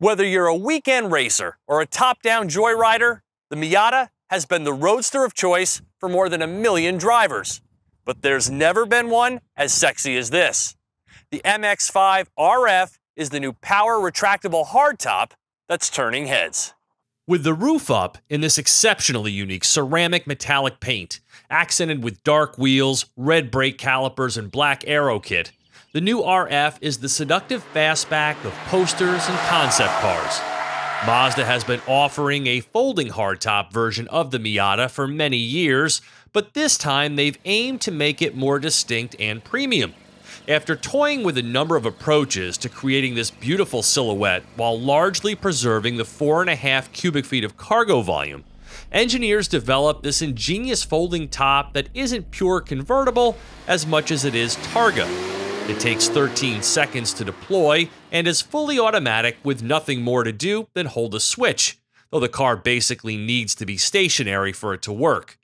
Whether you're a weekend racer or a top-down joyrider, the Miata has been the roadster of choice for more than a million drivers. But there's never been one as sexy as this. The MX-5 RF is the new power retractable hardtop that's turning heads. With the roof up in this exceptionally unique ceramic metallic paint, accented with dark wheels, red brake calipers, and black aero kit, the new RF is the seductive fastback of posters and concept cars. Mazda has been offering a folding hardtop version of the Miata for many years, but this time they've aimed to make it more distinct and premium. After toying with a number of approaches to creating this beautiful silhouette while largely preserving the 4.5 cubic feet of cargo volume, engineers developed this ingenious folding top that isn't pure convertible as much as it is Targa. It takes 13 seconds to deploy and is fully automatic with nothing more to do than hold a switch, though the car basically needs to be stationary for it to work.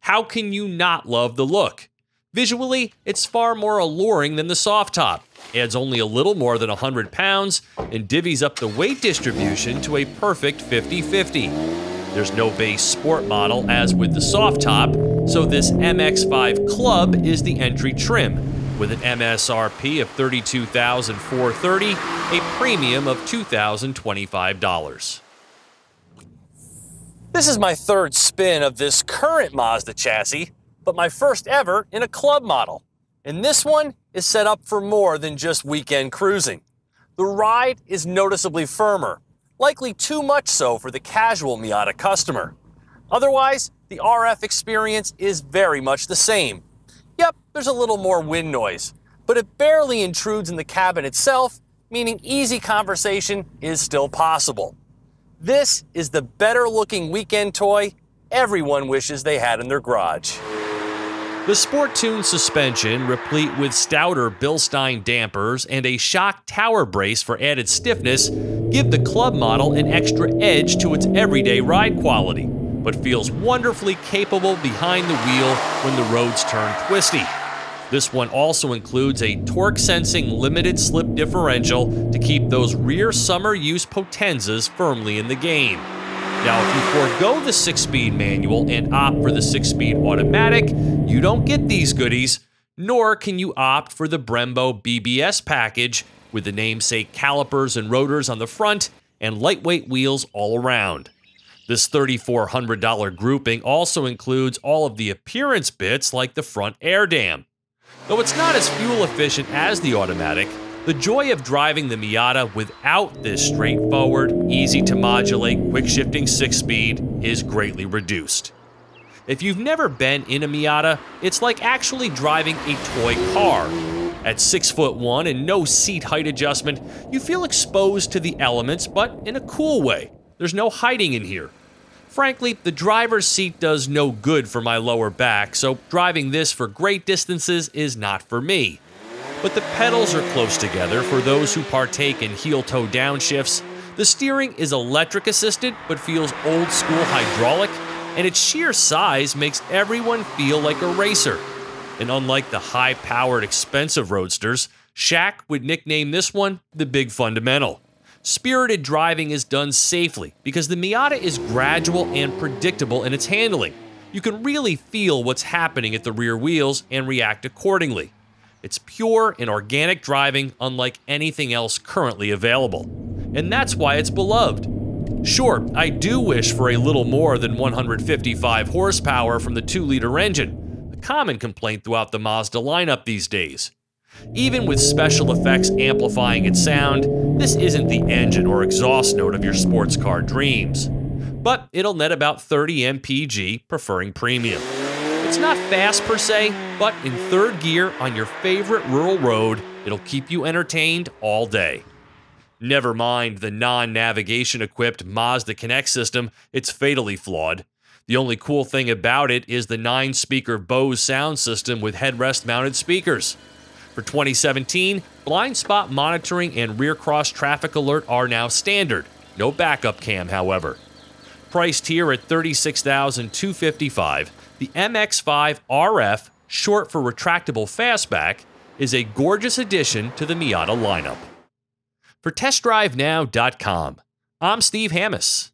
How can you not love the look? Visually, it's far more alluring than the soft top, adds only a little more than 100 pounds, and divvies up the weight distribution to a perfect 50 50. There's no base sport model as with the soft top, so this MX5 Club is the entry trim, with an MSRP of 32,430, a premium of $2,025. This is my third spin of this current Mazda chassis, but my first ever in a club model. And this one is set up for more than just weekend cruising. The ride is noticeably firmer, likely too much so for the casual Miata customer. Otherwise, the RF experience is very much the same, there's a little more wind noise, but it barely intrudes in the cabin itself, meaning easy conversation is still possible. This is the better looking weekend toy everyone wishes they had in their garage. The Sport Tune suspension, replete with stouter Bilstein dampers and a shock tower brace for added stiffness, give the club model an extra edge to its everyday ride quality but feels wonderfully capable behind the wheel when the roads turn twisty. This one also includes a torque sensing limited slip differential to keep those rear summer use potenzas firmly in the game. Now, if you forego the 6 speed manual and opt for the 6 speed automatic, you don't get these goodies, nor can you opt for the Brembo BBS package with the namesake calipers and rotors on the front and lightweight wheels all around. This $3,400 grouping also includes all of the appearance bits like the front air dam. Though it's not as fuel efficient as the automatic, the joy of driving the Miata without this straightforward, easy to modulate, quick shifting six speed is greatly reduced. If you've never been in a Miata, it's like actually driving a toy car. At 6 foot 1 and no seat height adjustment, you feel exposed to the elements, but in a cool way. There's no hiding in here. Frankly, the driver's seat does no good for my lower back, so driving this for great distances is not for me. But the pedals are close together for those who partake in heel toe downshifts. The steering is electric assisted but feels old school hydraulic, and its sheer size makes everyone feel like a racer. And unlike the high powered, expensive roadsters, Shaq would nickname this one the Big Fundamental. Spirited driving is done safely because the Miata is gradual and predictable in its handling. You can really feel what's happening at the rear wheels and react accordingly. It's pure and organic driving unlike anything else currently available. And that's why it's beloved. Sure, I do wish for a little more than 155 horsepower from the 2 liter engine, a common complaint throughout the Mazda lineup these days. Even with special effects amplifying its sound, this isn't the engine or exhaust note of your sports car dreams. But it'll net about 30 mpg, preferring premium. It's not fast per se, but in third gear on your favorite rural road, it'll keep you entertained all day. Never mind the non navigation equipped Mazda Connect system, it's fatally flawed. The only cool thing about it is the 9 speaker Bose sound system with headrest mounted speakers. For 2017, blind spot monitoring and rear cross traffic alert are now standard. No backup cam, however. Priced here at $36,255, the MX5 RF, short for retractable fastback, is a gorgeous addition to the Miata lineup. for testdrive testdrivenow.com. I'm Steve Hammes.